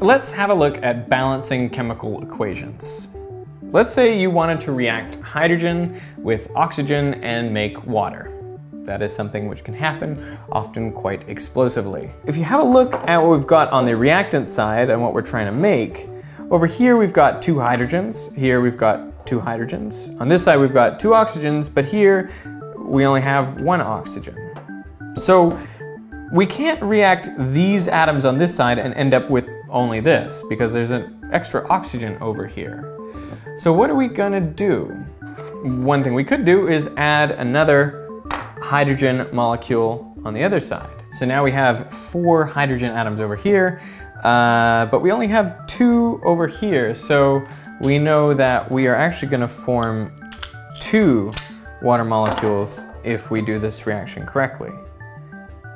Let's have a look at balancing chemical equations. Let's say you wanted to react hydrogen with oxygen and make water. That is something which can happen, often quite explosively. If you have a look at what we've got on the reactant side and what we're trying to make, over here we've got two hydrogens, here we've got two hydrogens. On this side we've got two oxygens, but here we only have one oxygen. So we can't react these atoms on this side and end up with only this because there's an extra oxygen over here. So what are we gonna do? One thing we could do is add another hydrogen molecule on the other side. So now we have four hydrogen atoms over here, uh, but we only have two over here. So we know that we are actually gonna form two water molecules if we do this reaction correctly.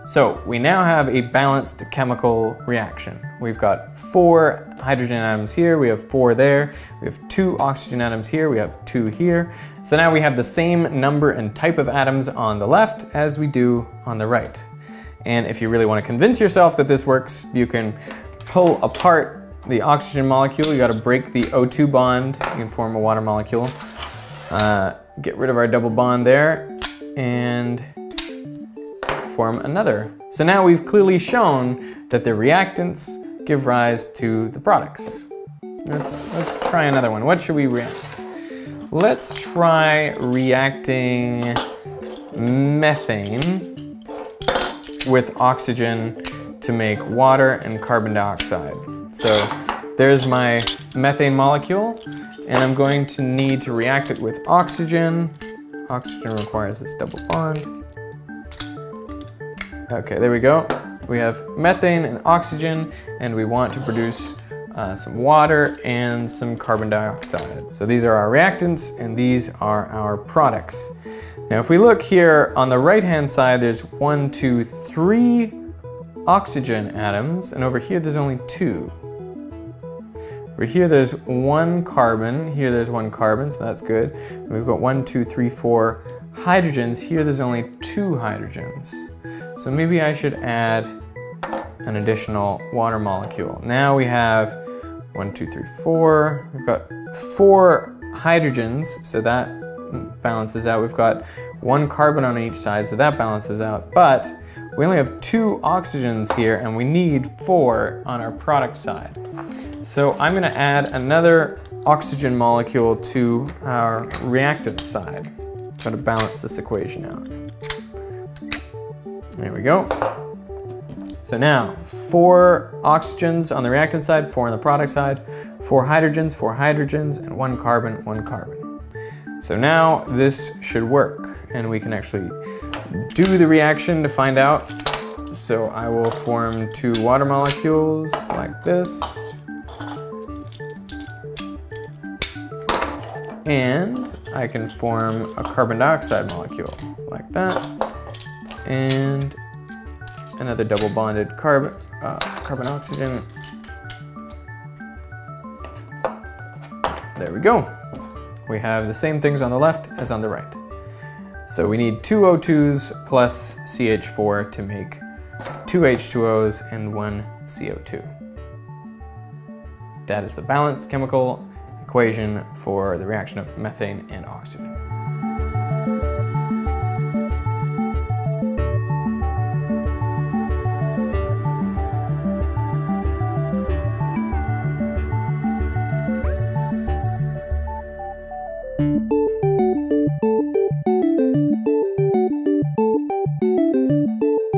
So we now have a balanced chemical reaction. We've got four hydrogen atoms here, we have four there, we have two oxygen atoms here, we have two here. So now we have the same number and type of atoms on the left as we do on the right. And if you really want to convince yourself that this works, you can pull apart the oxygen molecule. You got to break the O2 bond. You can form a water molecule. Uh, get rid of our double bond there and form another. So now we've clearly shown that the reactants give rise to the products. Let's, let's try another one. What should we react? Let's try reacting methane with oxygen to make water and carbon dioxide. So there's my methane molecule, and I'm going to need to react it with oxygen. Oxygen requires this double bond. Okay, there we go. We have methane and oxygen, and we want to produce uh, some water and some carbon dioxide. So these are our reactants, and these are our products. Now, if we look here on the right-hand side, there's one, two, three oxygen atoms, and over here there's only two. Over here there's one carbon, here there's one carbon, so that's good. And we've got one, two, three, four hydrogens. Here there's only two hydrogens. So maybe I should add an additional water molecule. Now we have one, two, three, four. We've got four hydrogens, so that balances out. We've got one carbon on each side, so that balances out. But we only have two oxygens here, and we need four on our product side. So I'm gonna add another oxygen molecule to our reactant side. Try to balance this equation out. There we go. So now, four oxygens on the reactant side, four on the product side, four hydrogens, four hydrogens, and one carbon, one carbon. So now this should work, and we can actually do the reaction to find out. So I will form two water molecules like this. And I can form a carbon dioxide molecule like that and another double bonded carbon, uh, carbon oxygen. There we go. We have the same things on the left as on the right. So we need two O2s plus CH4 to make two H2Os and one CO2. That is the balanced chemical equation for the reaction of methane and oxygen. Música